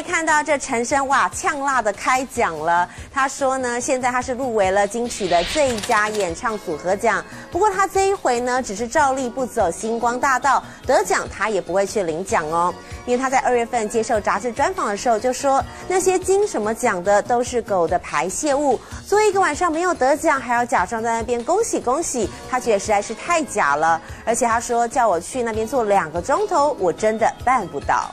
来看到这陈升哇，呛辣的开讲了。他说呢，现在他是入围了金曲的最佳演唱组合奖。不过他这一回呢，只是照例不走星光大道，得奖他也不会去领奖哦。因为他在二月份接受杂志专访的时候就说，那些金什么奖的都是狗的排泄物，所以一个晚上没有得奖，还要假装在那边恭喜恭喜，他觉得实在是太假了。而且他说叫我去那边坐两个钟头，我真的办不到。